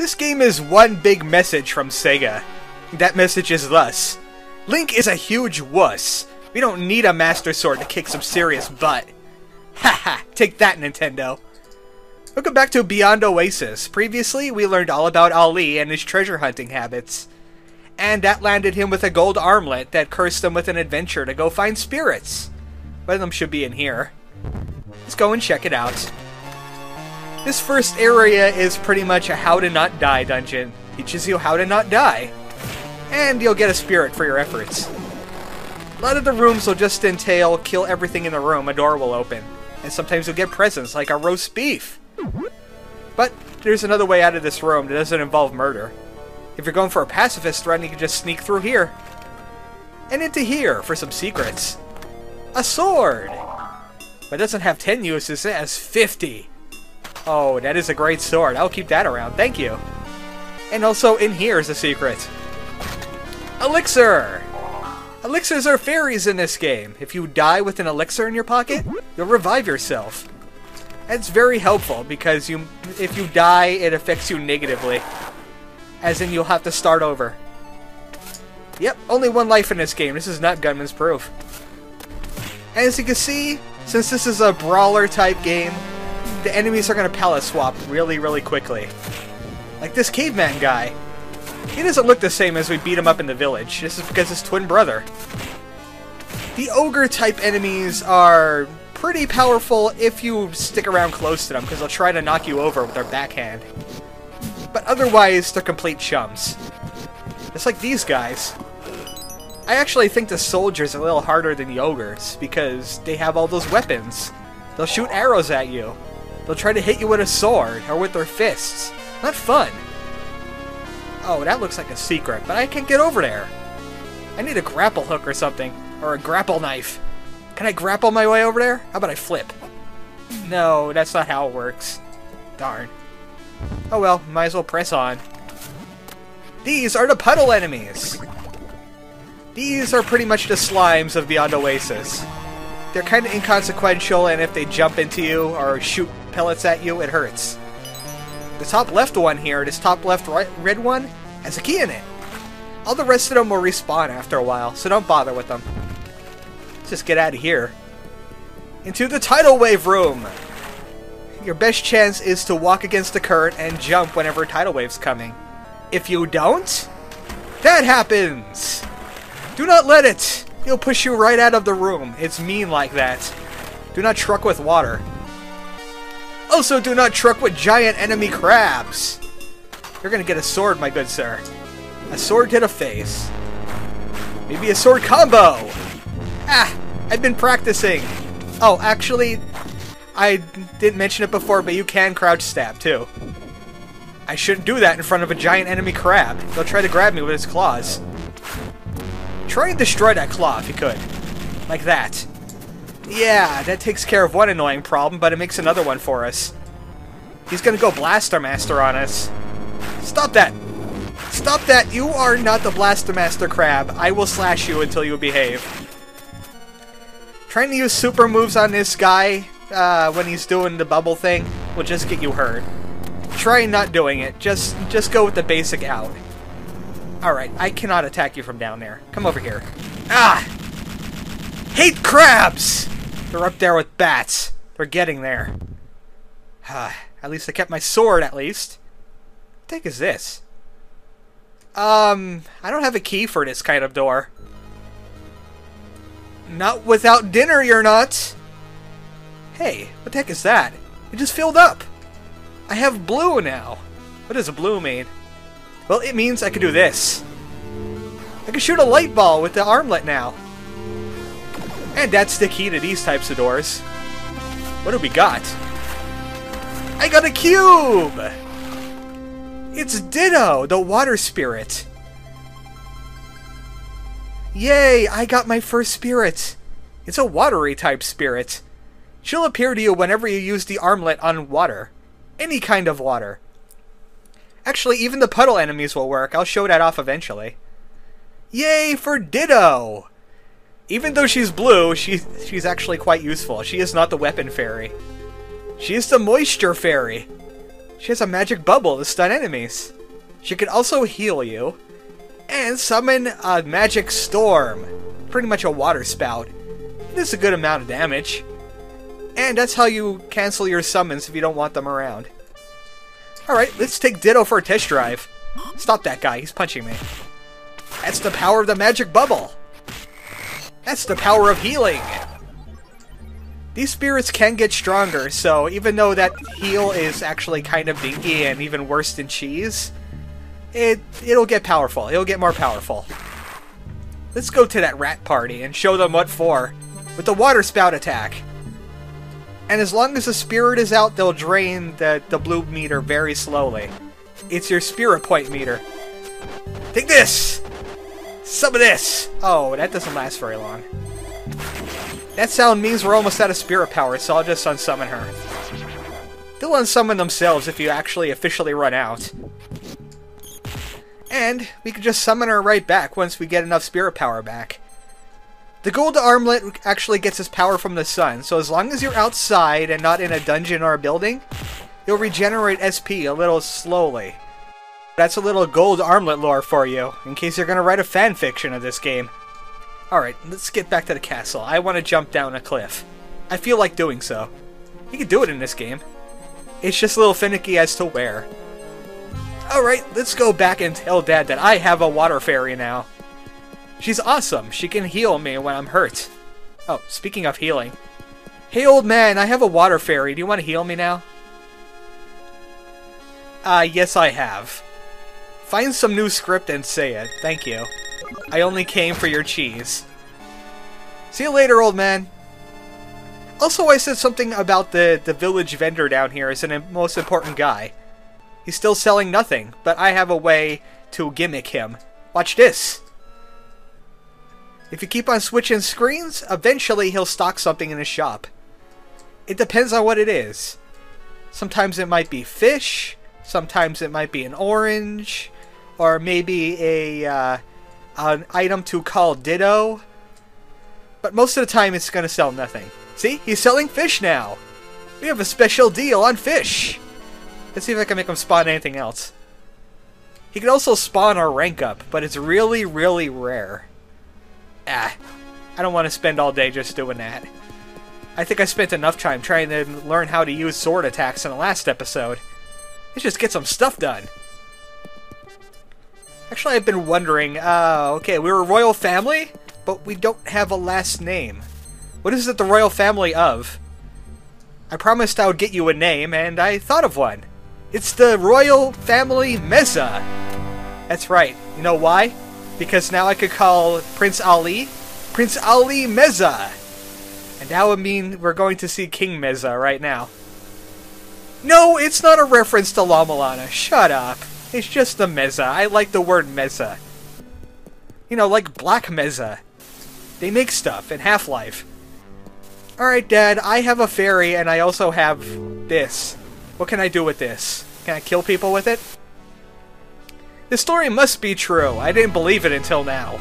This game is one big message from Sega. That message is thus Link is a huge wuss. We don't need a Master Sword to kick some serious butt. Haha, take that, Nintendo. Welcome back to Beyond Oasis. Previously, we learned all about Ali and his treasure hunting habits. And that landed him with a gold armlet that cursed him with an adventure to go find spirits. One of them should be in here. Let's go and check it out. This first area is pretty much a how to not die dungeon. Teaches you how to not die. And you'll get a spirit for your efforts. A lot of the rooms will just entail kill everything in the room, a door will open. And sometimes you'll get presents like a roast beef. But there's another way out of this room that doesn't involve murder. If you're going for a pacifist run, you can just sneak through here. And into here for some secrets. A sword! But it doesn't have 10 uses, it has 50. Oh, that is a great sword. I'll keep that around. Thank you. And also in here is a secret. Elixir! Elixirs are fairies in this game. If you die with an elixir in your pocket, you'll revive yourself. It's very helpful because you, if you die, it affects you negatively. As in, you'll have to start over. Yep, only one life in this game. This is not Gunman's Proof. As you can see, since this is a brawler type game, the enemies are going to palette swap really, really quickly. Like this caveman guy. He doesn't look the same as we beat him up in the village. This is because his twin brother. The ogre type enemies are pretty powerful if you stick around close to them because they'll try to knock you over with their backhand. But otherwise, they're complete chums. Just like these guys. I actually think the soldiers are a little harder than the ogres because they have all those weapons. They'll shoot arrows at you. They'll try to hit you with a sword or with their fists. Not fun. Oh, that looks like a secret, but I can't get over there. I need a grapple hook or something. Or a grapple knife. Can I grapple my way over there? How about I flip? No, that's not how it works. Darn. Oh well, might as well press on. These are the puddle enemies! These are pretty much the slimes of Beyond Oasis. They're kind of inconsequential, and if they jump into you or shoot pellets at you, it hurts. The top left one here, this top left right, red one, has a key in it. All the rest of them will respawn after a while, so don't bother with them. Let's just get out of here. Into the tidal wave room! Your best chance is to walk against the current and jump whenever a tidal wave's coming. If you don't, that happens! Do not let it! He'll push you right out of the room. It's mean like that. Do not truck with water. Also, do not truck with giant enemy crabs. You're gonna get a sword, my good sir. A sword to the face. Maybe a sword combo! Ah! I've been practicing! Oh, actually, I didn't mention it before, but you can crouch stab, too. I shouldn't do that in front of a giant enemy crab. They'll try to grab me with his claws. Try and destroy that claw if you could. Like that. Yeah, that takes care of one annoying problem, but it makes another one for us. He's gonna go Blaster Master on us. Stop that! Stop that! You are not the Blaster Master Crab. I will slash you until you behave. Trying to use super moves on this guy uh, when he's doing the bubble thing will just get you hurt. Try not doing it. Just, just go with the basic out. Alright, I cannot attack you from down there. Come over here. Ah! Hate crabs! They're up there with bats. They're getting there. at least I kept my sword, at least. What the heck is this? Um, I don't have a key for this kind of door. Not without dinner, you're not! Hey, what the heck is that? It just filled up! I have blue now! What does blue mean? Well, it means I can do this. I can shoot a light ball with the armlet now. And that's the key to these types of doors. What do we got? I got a cube! It's Dytto, the water spirit. Yay, I got my first spirit. It's a watery type spirit. She'll appear to you whenever you use the armlet on water. Any kind of water. Actually, even the puddle enemies will work. I'll show that off eventually. Yay for Dytto! Even though she's blue, she, she's actually quite useful. She is not the weapon fairy. She is the moisture fairy. She has a magic bubble to stun enemies. She can also heal you, and summon a magic storm. Pretty much a water spout. This is a good amount of damage. And that's how you cancel your summons if you don't want them around. Alright, let's take Dytto for a test drive. Stop that guy, he's punching me. That's the power of the magic bubble. That's the power of healing. These spirits can get stronger, so even though that heal is actually kind of dinky and even worse than cheese, it it'll get powerful. It'll get more powerful. Let's go to that rat party and show them what for with the water spout attack. And as long as the spirit is out, they'll drain the, the blue meter very slowly. It's your spirit point meter. Take this! Some of this! Oh, that doesn't last very long. That sound means we're almost out of spirit power, so I'll just unsummon her. They'll unsummon themselves if you actually officially run out. And we can just summon her right back once we get enough spirit power back. The gold armlet actually gets its power from the sun, so as long as you're outside and not in a dungeon or a building, you'll regenerate SP a little slowly. That's a little gold armlet lore for you, in case you're gonna write a fanfiction of this game. Alright, let's get back to the castle. I want to jump down a cliff. I feel like doing so. You can do it in this game. It's just a little finicky as to where. Alright, let's go back and tell Dad that I have a water fairy now. She's awesome. She can heal me when I'm hurt. Oh, speaking of healing. Hey old man, I have a water fairy. Do you want to heal me now? Uh, yes I have. Find some new script and say it. Thank you. I only came for your cheese. See you later, old man. Also, I said something about the, the village vendor down here is the most important guy. He's still selling nothing, but I have a way to gimmick him. Watch this! If you keep on switching screens, eventually he'll stock something in his shop. It depends on what it is. Sometimes it might be fish, sometimes it might be an orange, or maybe a uh, an item to call Dytto. But most of the time it's going to sell nothing. See? He's selling fish now! We have a special deal on fish! Let's see if I can make him spawn anything else. He can also spawn our rank up, but it's really, really rare. Ah, I don't want to spend all day just doing that. I think I spent enough time trying to learn how to use sword attacks in the last episode. Let's just get some stuff done. Actually, I've been wondering, uh, okay, we're a royal family, but we don't have a last name. What is it the royal family of? I promised I would get you a name, and I thought of one. It's the royal family Meza. That's right. You know why? Because now I could call Prince Ali Prince Ali Meza. And that would mean we're going to see King Meza right now. No, it's not a reference to La Mulana. Shut up. It's just the Meza. I like the word Meza. You know, like Black Mesa. They make stuff in Half-Life. Alright, Dad, I have a fairy and I also have this. What can I do with this? Can I kill people with it? This story must be true. I didn't believe it until now.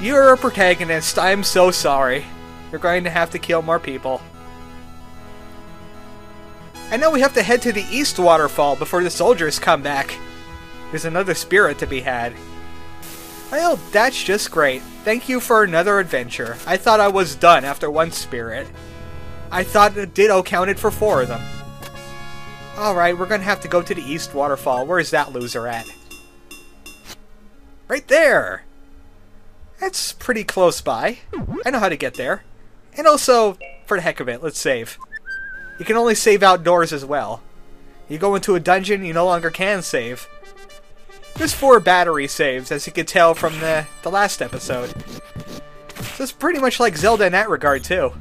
You're a protagonist. I'm so sorry. You're going to have to kill more people. I know we have to head to the East Waterfall before the soldiers come back. There's another spirit to be had. Well, that's just great. Thank you for another adventure. I thought I was done after one spirit. I thought Dytto counted for four of them. Alright, we're gonna have to go to the East Waterfall. Where's that loser at? Right there! That's pretty close by. I know how to get there. And also, for the heck of it, let's save. You can only save outdoors as well. You go into a dungeon, you no longer can save. There's four battery saves, as you could tell from the, the last episode. So it's pretty much like Zelda in that regard, too.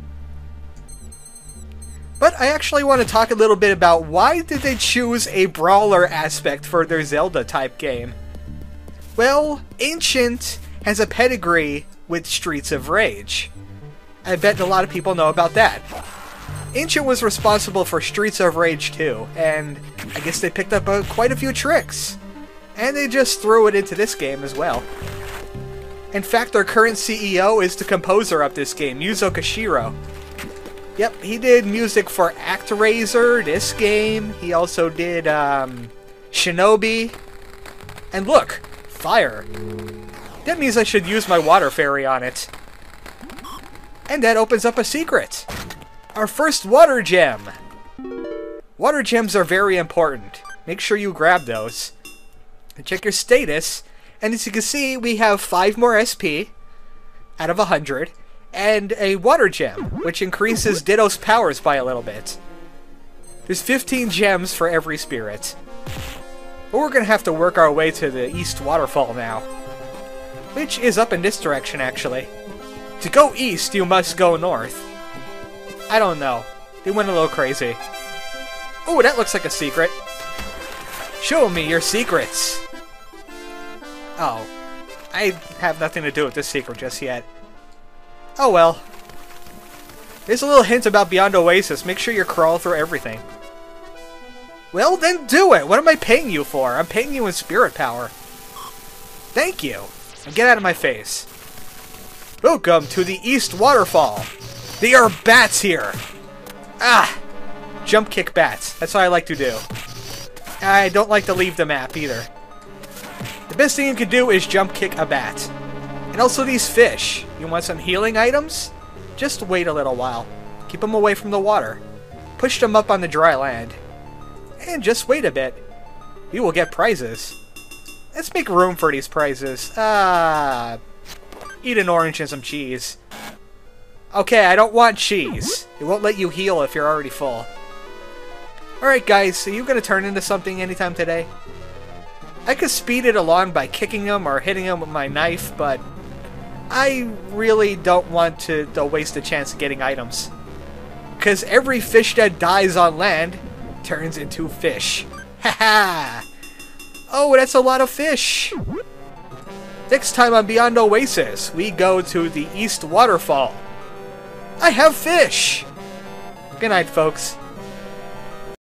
But I actually want to talk a little bit about why did they choose a brawler aspect for their Zelda-type game? Well, Ancient has a pedigree with Streets of Rage. I bet a lot of people know about that. Ancient was responsible for Streets of Rage 2, and I guess they picked up a, quite a few tricks. And they just threw it into this game as well. In fact, their current CEO is the composer of this game, Yuzo Koshiro. Yep, he did music for ActRaiser, this game. He also did um, Shinobi. And look, fire. That means I should use my water fairy on it. And that opens up a secret. Our first water gem. Water gems are very important. Make sure you grab those. Check your status. And as you can see, we have 5 more SP out of 100 and a water gem, which increases Dytto's powers by a little bit. There's 15 gems for every spirit. But we're gonna have to work our way to the east waterfall now. Which is up in this direction, actually. To go east, you must go north. I don't know. They went a little crazy. Oh, that looks like a secret. Show me your secrets. Oh. I have nothing to do with this secret just yet. Oh well. There's a little hint about Beyond Oasis. Make sure you crawl through everything. Well, then do it! What am I paying you for? I'm paying you in spirit power. Thank you. And get out of my face. Welcome to the East Waterfall. There are bats here. Ah! Jump kick bats. That's what I like to do. I don't like to leave the map either. The best thing you can do is jump kick a bat. And also these fish. You want some healing items? Just wait a little while. Keep them away from the water. Push them up on the dry land. And just wait a bit. You will get prizes. Let's make room for these prizes. Ah, eat an orange and some cheese. Okay, I don't want cheese. It won't let you heal if you're already full. Alright guys, are you to turn into something anytime today? I could speed it along by kicking them or hitting them with my knife, but I really don't want to, to waste a chance of getting items. Because every fish that dies on land turns into fish. Haha! oh, that's a lot of fish! Next time on Beyond Oasis, we go to the East Waterfall. I have fish! Good night, folks.